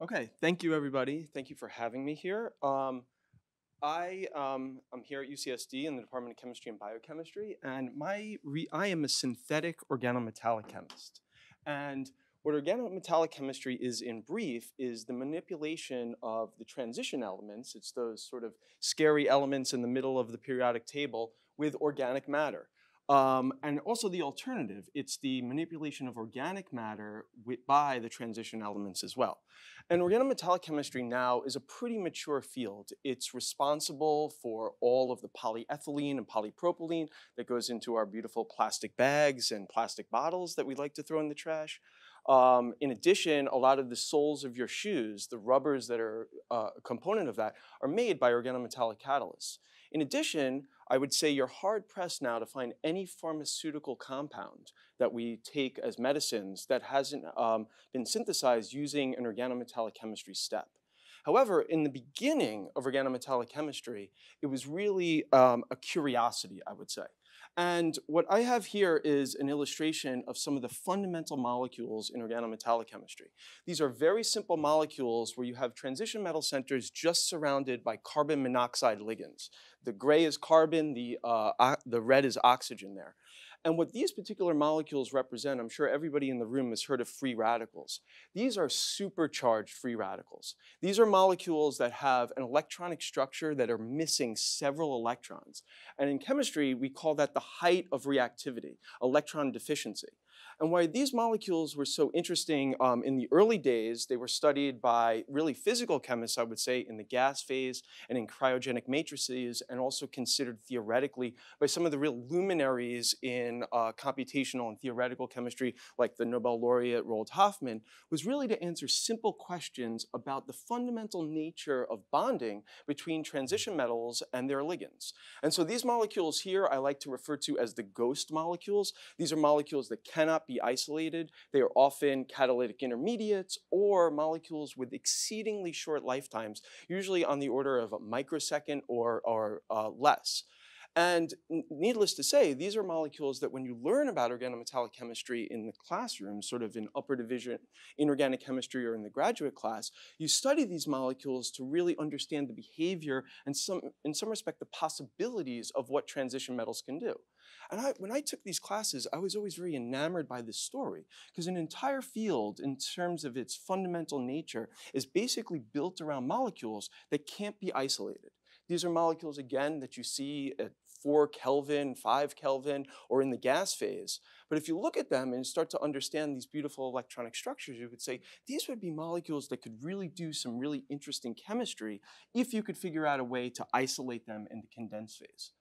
Okay, thank you everybody. Thank you for having me here. Um, I um, I'm here at UCSD in the Department of Chemistry and Biochemistry, and my I am a synthetic organometallic chemist. And what organometallic chemistry is in brief is the manipulation of the transition elements. It's those sort of scary elements in the middle of the periodic table with organic matter. Um, and also the alternative, it's the manipulation of organic matter by the transition elements as well. And organometallic chemistry now is a pretty mature field. It's responsible for all of the polyethylene and polypropylene that goes into our beautiful plastic bags and plastic bottles that we like to throw in the trash. Um, in addition, a lot of the soles of your shoes, the rubbers that are uh, a component of that, are made by organometallic catalysts. In addition, I would say you're hard pressed now to find any pharmaceutical compound that we take as medicines that hasn't um, been synthesized using an organometallic chemistry step. However, in the beginning of organometallic chemistry, it was really um, a curiosity, I would say. And what I have here is an illustration of some of the fundamental molecules in organometallic chemistry. These are very simple molecules where you have transition metal centers just surrounded by carbon monoxide ligands. The gray is carbon, the, uh, the red is oxygen there. And what these particular molecules represent, I'm sure everybody in the room has heard of free radicals. These are supercharged free radicals. These are molecules that have an electronic structure that are missing several electrons. And in chemistry, we call that the height of reactivity, electron deficiency. And why these molecules were so interesting um, in the early days, they were studied by really physical chemists, I would say, in the gas phase and in cryogenic matrices, and also considered theoretically by some of the real luminaries in uh, computational and theoretical chemistry, like the Nobel laureate Roald Hoffmann, was really to answer simple questions about the fundamental nature of bonding between transition metals and their ligands. And so these molecules here I like to refer to as the ghost molecules. These are molecules that cannot be isolated. They are often catalytic intermediates or molecules with exceedingly short lifetimes, usually on the order of a microsecond or, or uh, less. And needless to say, these are molecules that when you learn about organometallic chemistry in the classroom, sort of in upper division inorganic chemistry or in the graduate class, you study these molecules to really understand the behavior and some, in some respect the possibilities of what transition metals can do. And I, when I took these classes, I was always very enamored by this story because an entire field, in terms of its fundamental nature, is basically built around molecules that can't be isolated. These are molecules, again, that you see at 4 Kelvin, 5 Kelvin, or in the gas phase. But if you look at them and start to understand these beautiful electronic structures, you would say these would be molecules that could really do some really interesting chemistry if you could figure out a way to isolate them in the condensed phase.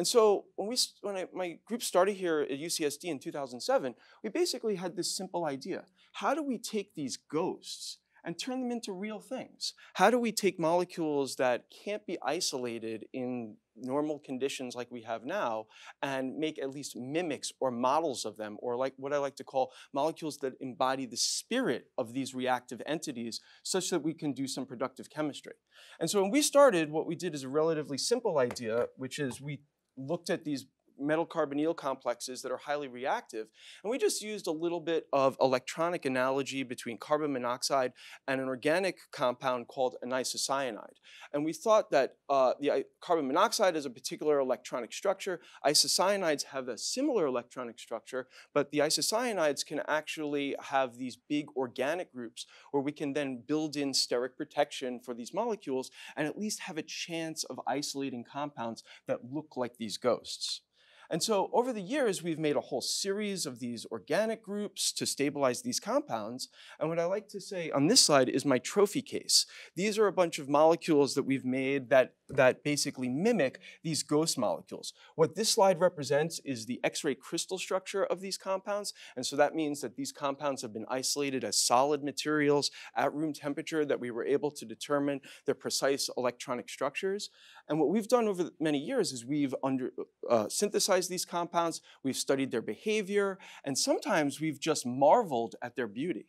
And so when, we, when I, my group started here at UCSD in 2007, we basically had this simple idea. How do we take these ghosts and turn them into real things? How do we take molecules that can't be isolated in normal conditions like we have now and make at least mimics or models of them or like what I like to call molecules that embody the spirit of these reactive entities such that we can do some productive chemistry. And so when we started, what we did is a relatively simple idea, which is we looked at these metal carbonyl complexes that are highly reactive. And we just used a little bit of electronic analogy between carbon monoxide and an organic compound called an isocyanide. And we thought that uh, the carbon monoxide is a particular electronic structure. Isocyanides have a similar electronic structure, but the isocyanides can actually have these big organic groups where we can then build in steric protection for these molecules and at least have a chance of isolating compounds that look like these ghosts. And so over the years, we've made a whole series of these organic groups to stabilize these compounds. And what I like to say on this slide is my trophy case. These are a bunch of molecules that we've made that, that basically mimic these ghost molecules. What this slide represents is the X-ray crystal structure of these compounds. And so that means that these compounds have been isolated as solid materials at room temperature that we were able to determine their precise electronic structures. And what we've done over many years is we've under, uh, synthesized these compounds, we've studied their behavior, and sometimes we've just marveled at their beauty.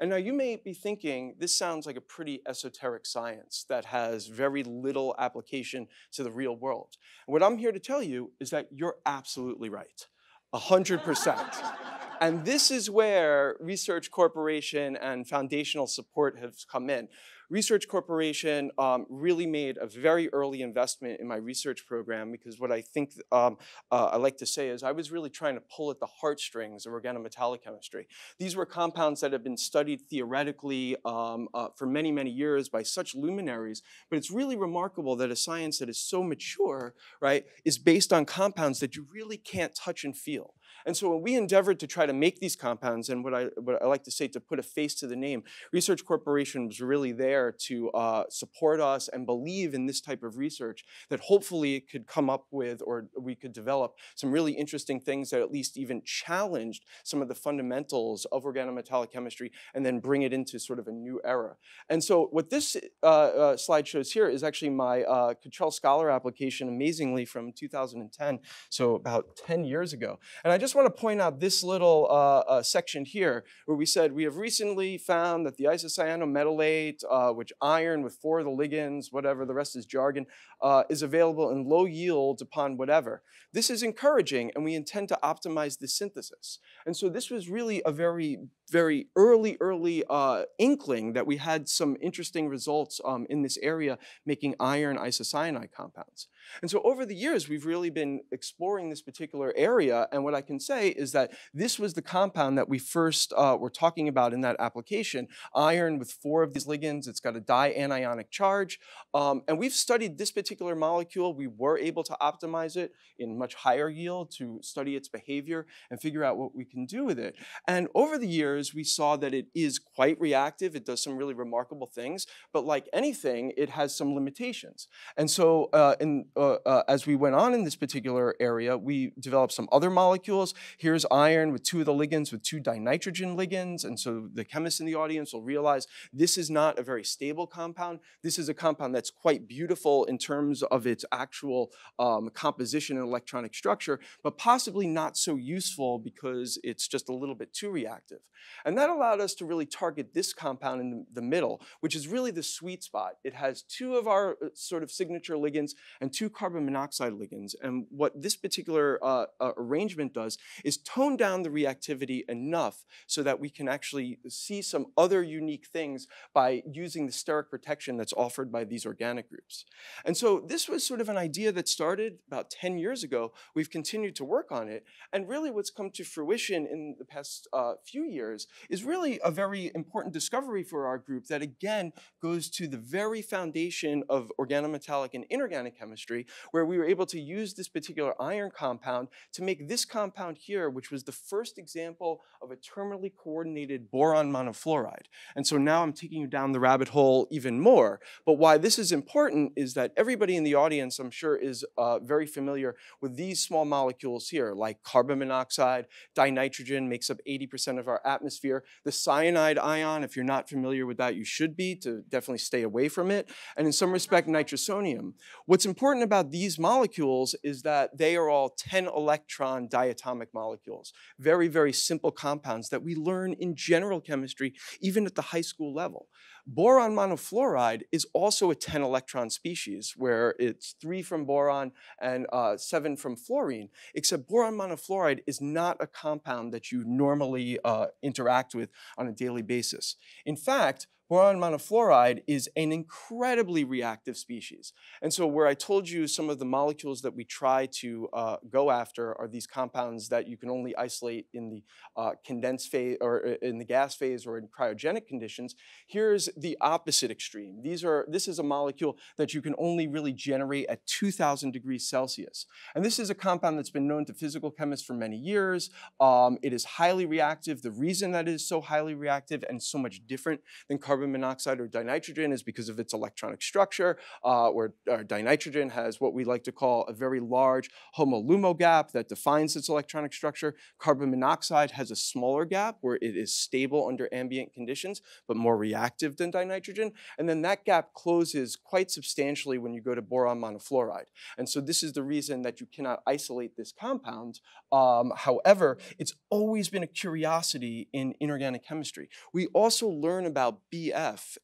And now you may be thinking, this sounds like a pretty esoteric science that has very little application to the real world. And what I'm here to tell you is that you're absolutely right. 100%. and this is where Research Corporation and foundational support have come in. Research Corporation um, really made a very early investment in my research program because what I think um, uh, I like to say is I was really trying to pull at the heartstrings of organometallochemistry. These were compounds that have been studied theoretically um, uh, for many, many years by such luminaries, but it's really remarkable that a science that is so mature, right, is based on compounds that you really can't touch and feel. And so when we endeavored to try to make these compounds, and what I, what I like to say to put a face to the name, Research Corporation was really there to uh, support us and believe in this type of research that hopefully it could come up with or we could develop some really interesting things that at least even challenged some of the fundamentals of organometallic chemistry and then bring it into sort of a new era. And so what this uh, uh, slide shows here is actually my uh, Cottrell Scholar application, amazingly from 2010, so about 10 years ago. And I just want to point out this little uh, uh, section here where we said we have recently found that the isocyanometallate, uh, which iron with four of the ligands, whatever, the rest is jargon, uh, is available in low yields upon whatever. This is encouraging and we intend to optimize the synthesis. And so this was really a very, very early, early uh, inkling that we had some interesting results um, in this area making iron isocyanide compounds. And so over the years, we've really been exploring this particular area. And what I can say is that this was the compound that we first uh, were talking about in that application. Iron with four of these ligands, it's got a dianionic charge. Um, and we've studied this particular molecule. We were able to optimize it in much higher yield to study its behavior and figure out what we can do with it. And over the years, we saw that it is quite reactive. It does some really remarkable things. But like anything, it has some limitations. And so uh, in uh, uh, as we went on in this particular area, we developed some other molecules. Here's iron with two of the ligands with two dinitrogen ligands. And so the chemists in the audience will realize this is not a very stable compound. This is a compound that's quite beautiful in terms of its actual um, composition and electronic structure, but possibly not so useful because it's just a little bit too reactive. And that allowed us to really target this compound in the middle, which is really the sweet spot. It has two of our uh, sort of signature ligands and two carbon monoxide ligands. And what this particular uh, uh, arrangement does is tone down the reactivity enough so that we can actually see some other unique things by using the steric protection that's offered by these organic groups. And so this was sort of an idea that started about 10 years ago. We've continued to work on it. And really what's come to fruition in the past uh, few years is really a very important discovery for our group that again goes to the very foundation of organometallic and inorganic chemistry, where we were able to use this particular iron compound to make this compound here, which was the first example of a terminally coordinated boron monofluoride. And so now I'm taking you down the rabbit hole even more. But why this is important is that everybody in the audience, I'm sure, is uh, very familiar with these small molecules here, like carbon monoxide, dinitrogen makes up 80% of our atmosphere. The cyanide ion, if you're not familiar with that, you should be to definitely stay away from it. And in some respect, nitrosonium. What's important about about these molecules is that they are all 10 electron diatomic molecules. Very, very simple compounds that we learn in general chemistry, even at the high school level. Boron monofluoride is also a 10 electron species where it's three from boron and uh, seven from fluorine, except boron monofluoride is not a compound that you normally uh, interact with on a daily basis. In fact, boron monofluoride is an incredibly reactive species. And so where I told you some of the molecules that we try to uh, go after are these compounds that you can only isolate in the uh, condensed phase or uh, in the gas phase or in cryogenic conditions, here's the opposite extreme. These are, this is a molecule that you can only really generate at 2000 degrees Celsius. And this is a compound that's been known to physical chemists for many years. Um, it is highly reactive. The reason that it is so highly reactive and so much different than carbon carbon monoxide or dinitrogen is because of its electronic structure, uh, where uh, dinitrogen has what we like to call a very large HOMO-LUMO gap that defines its electronic structure. Carbon monoxide has a smaller gap where it is stable under ambient conditions, but more reactive than dinitrogen. And then that gap closes quite substantially when you go to boron monofluoride. And so this is the reason that you cannot isolate this compound. Um, however, it's always been a curiosity in inorganic chemistry. We also learn about B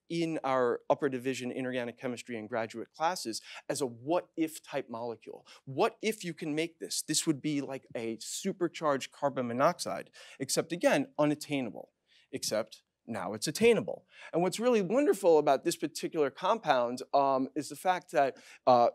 In our upper division inorganic chemistry and graduate classes as a what if type molecule. What if you can make this? This would be like a supercharged carbon monoxide, except again, unattainable, except now it's attainable. And what's really wonderful about this particular compound um, is the fact that uh,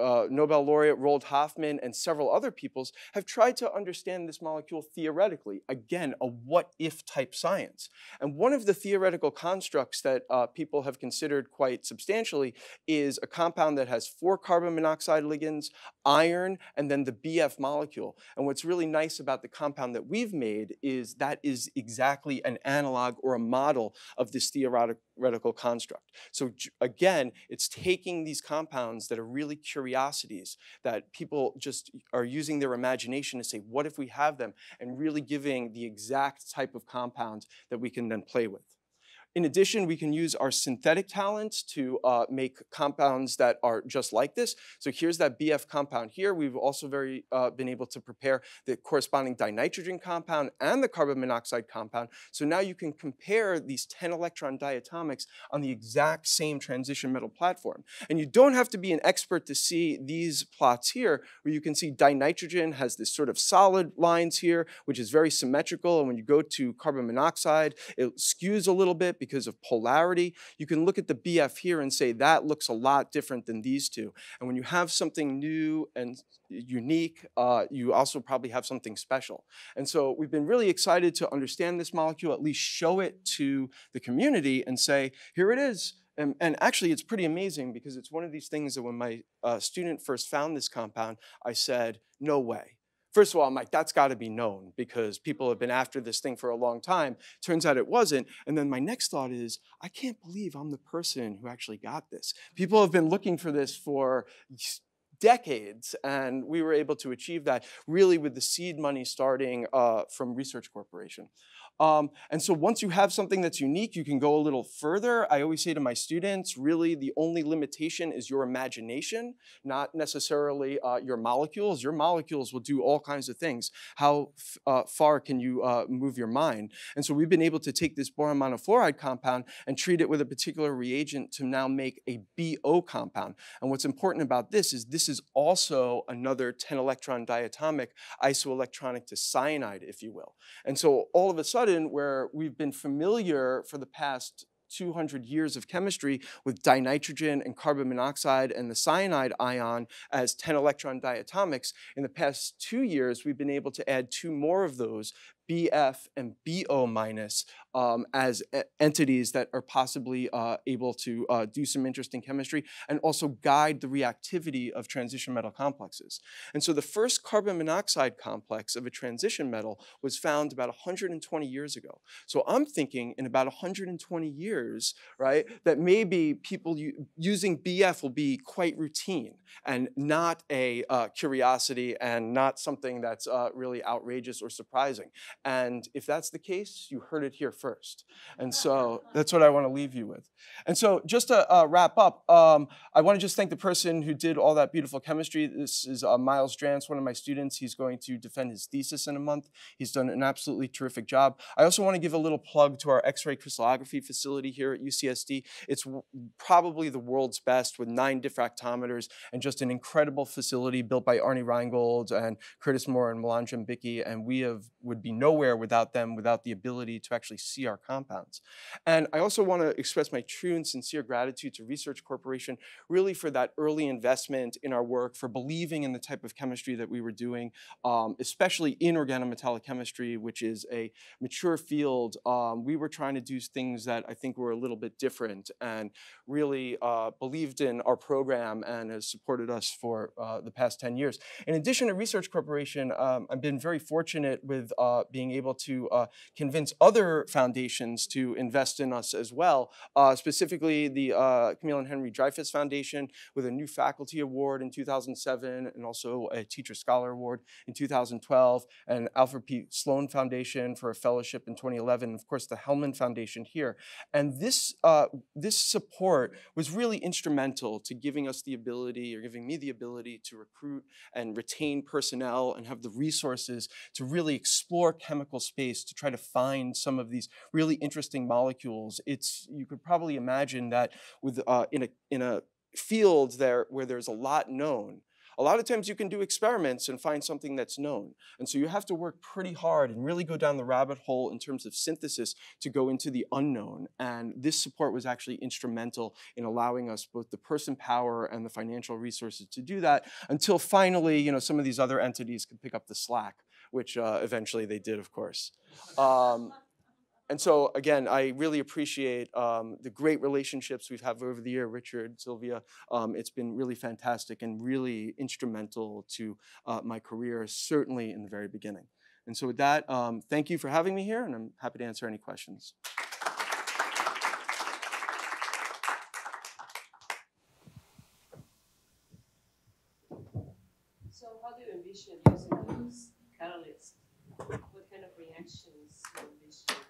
uh, Nobel laureate Roald Hoffmann and several other peoples have tried to understand this molecule theoretically. Again, a what if type science. And one of the theoretical constructs that uh, people have considered quite substantially is a compound that has four carbon monoxide ligands, iron, and then the BF molecule. And what's really nice about the compound that we've made is that is exactly an analog or a model of this theoretical construct. So again, it's taking these compounds that are really curiosities that people just are using their imagination to say, what if we have them? And really giving the exact type of compound that we can then play with. In addition, we can use our synthetic talents to uh, make compounds that are just like this. So here's that BF compound here. We've also very uh, been able to prepare the corresponding dinitrogen compound and the carbon monoxide compound. So now you can compare these 10 electron diatomics on the exact same transition metal platform. And you don't have to be an expert to see these plots here, where you can see dinitrogen has this sort of solid lines here, which is very symmetrical. And when you go to carbon monoxide, it skews a little bit because of polarity. You can look at the BF here and say that looks a lot different than these two. And when you have something new and unique, uh, you also probably have something special. And so we've been really excited to understand this molecule, at least show it to the community and say, here it is. And, and, actually, it's pretty amazing because it's one of these things that when my uh, student first found this compound, I said, no way. First of all, I'm like, that's got to be known because people have been after this thing for a long time. Turns out it wasn't. And then my next thought is, I can't believe I'm the person who actually got this. People have been looking for this for decades, and we were able to achieve that really with the seed money starting uh, from Research Corporation. Um, and so once you have something that's unique, you can go a little further. I always say to my students, really the only limitation is your imagination, not necessarily uh, your molecules. Your molecules will do all kinds of things. How uh, far can you uh, move your mind? And so we've been able to take this boron monofluoride compound and treat it with a particular reagent to now make a BO compound. And what's important about this is this is also another 10 electron diatomic isoelectronic to cyanide, if you will. And so all of a sudden, sudden, where we've been familiar for the past 200 years of chemistry with dinitrogen and carbon monoxide and the cyanide ion as 10 electron diatomics. In the past two years, we've been able to add two more of those, BF and BO minus um, as entities that are possibly uh, able to uh, do some interesting chemistry and also guide the reactivity of transition metal complexes. And so the first carbon monoxide complex of a transition metal was found about 120 years ago. So I'm thinking in about 120 years, right, that maybe people using BF will be quite routine and not a uh, curiosity and not something that's uh, really outrageous or surprising. And if that's the case, you heard it here first. And so that's what I want to leave you with. And so just to uh, wrap up, um, I want to just thank the person who did all that beautiful chemistry. This is uh, Myles Drance, one of my students. He's going to defend his thesis in a month. He's done an absolutely terrific job. I also want to give a little plug to our X-ray crystallography facility here at UCSD. It's probably the world's best with nine diffractometers and just an incredible facility built by Arnie Rheingold and Curtis Moore and Milan Gembicky. And we have would be nowhere without them, without the ability to actually see our compounds. And I also want to express my true and sincere gratitude to Research Corporation really for that early investment in our work, for believing in the type of chemistry that we were doing, um, especially in organometallic chemistry, which is a mature field. Um, we were trying to do things that I think were a little bit different and really uh, believed in our program and has supported us for uh, the past 10 years. In addition to Research Corporation, um, I've been very fortunate with uh, being able to uh, convince other foundations to invest in us as well, uh, specifically the uh, Camille and Henry Dreyfus Foundation with a new faculty award in 2007 and also a teacher scholar award in 2012, and Alfred P. Sloan Foundation for a fellowship in 2011, and of course the Hellman Foundation here. And this, uh, this support was really instrumental to giving us the ability, or giving me the ability to recruit and retain personnel and have the resources to really explore chemical space to try to find some of these really interesting molecules. It's you could probably imagine that with uh, in a in a field there where there's a lot known, a lot of times you can do experiments and find something that's known. And so you have to work pretty hard and really go down the rabbit hole in terms of synthesis to go into the unknown. And this support was actually instrumental in allowing us both the person power and the financial resources to do that until finally, you know, some of these other entities could pick up the slack, which uh, eventually they did, of course. Um, and so again, I really appreciate um, the great relationships we've had over the year, Richard, Sylvia. Um, it's been really fantastic and really instrumental to uh, my career, certainly in the very beginning. And so with that, um, thank you for having me here, and I'm happy to answer any questions. So how do you envision using those catalysts? What kind of reactions do you envision?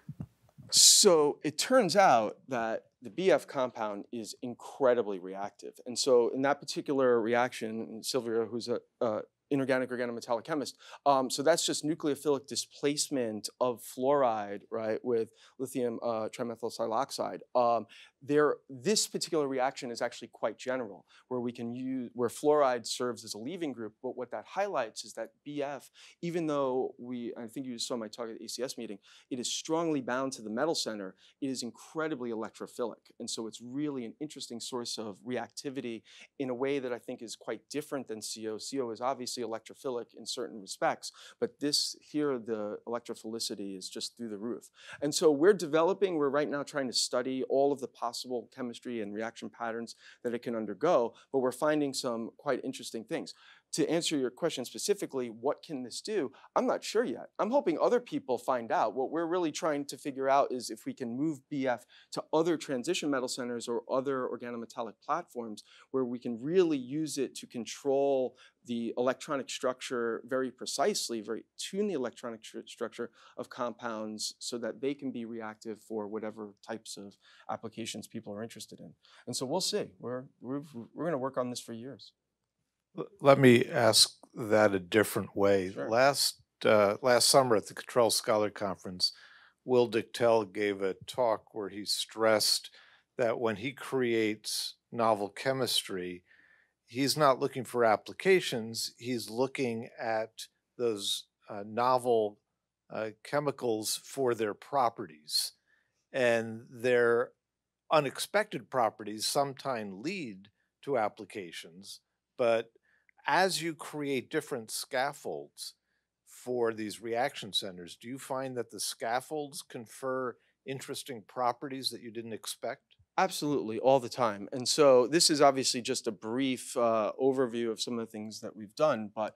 So it turns out that the BF compound is incredibly reactive. And so in that particular reaction, Sylvia, who's a, a inorganic organometallic chemist. Um, so that's just nucleophilic displacement of fluoride, right, with lithium uh, trimethyl siloxide. Um, there, this particular reaction is actually quite general, where we can use, where fluoride serves as a leaving group, but what that highlights is that BF, even though we, I think you saw my talk at the ACS meeting, it is strongly bound to the metal center, it is incredibly electrophilic. And so it's really an interesting source of reactivity in a way that I think is quite different than CO. CO is obviously electrophilic in certain respects, but this here, the electrophilicity is just through the roof. And so we're developing, we're right now trying to study all of the possible chemistry and reaction patterns that it can undergo, but we're finding some quite interesting things to answer your question specifically, what can this do? I'm not sure yet. I'm hoping other people find out. What we're really trying to figure out is if we can move BF to other transition metal centers or other organometallic platforms where we can really use it to control the electronic structure very precisely, very tune the electronic structure of compounds so that they can be reactive for whatever types of applications people are interested in. And so we'll see. We're, we're, we're going to work on this for years. Let me ask that a different way. Sure. Last uh, last summer at the Cottrell Scholar Conference, Will Dichtel gave a talk where he stressed that when he creates novel chemistry, he's not looking for applications. He's looking at those uh, novel uh, chemicals for their properties, and their unexpected properties sometimes lead to applications, but as you create different scaffolds for these reaction centers, do you find that the scaffolds confer interesting properties that you didn't expect? Absolutely, all the time. And so this is obviously just a brief uh, overview of some of the things that we've done, but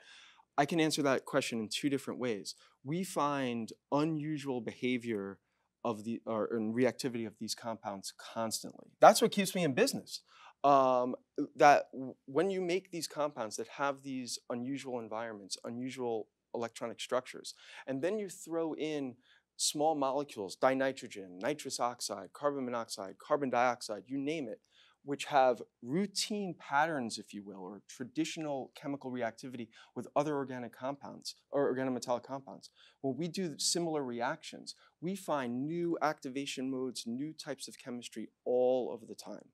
I can answer that question in two different ways. We find unusual behavior of the or and reactivity of these compounds constantly. That's what keeps me in business um, that when you make these compounds that have these unusual environments, unusual electronic structures, and then you throw in small molecules, dinitrogen, nitrous oxide, carbon monoxide, carbon dioxide, you name it, which have routine patterns, if you will, or traditional chemical reactivity with other organic compounds or organometallic compounds. When we do similar reactions, we find new activation modes, new types of chemistry all of the time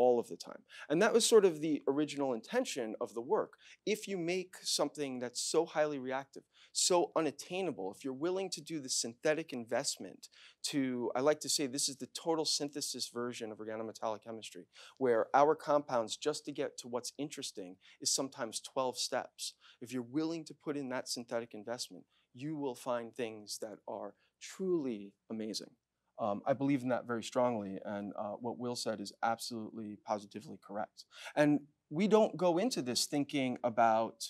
all of the time. And that was sort of the original intention of the work. If you make something that's so highly reactive, so unattainable, if you're willing to do the synthetic investment to, I like to say this is the total synthesis version of organometallic chemistry, where our compounds, just to get to what's interesting, is sometimes 12 steps. If you're willing to put in that synthetic investment, you will find things that are truly amazing. Um, I believe in that very strongly, and uh, what Will said is absolutely positively correct. And we don't go into this thinking about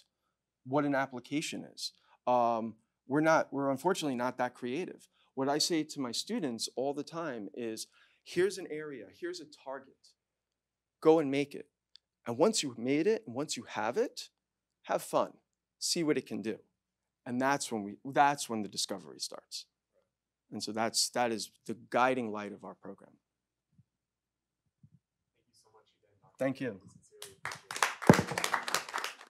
what an application is. Um, we're not, we're unfortunately not that creative. What I say to my students all the time is, here's an area, here's a target, go and make it. And once you've made it, and once you have it, have fun, see what it can do. And that's when we, that's when the discovery starts. And so that's, that is the guiding light of our program. Thank you so much again, Thank you. Sincerely.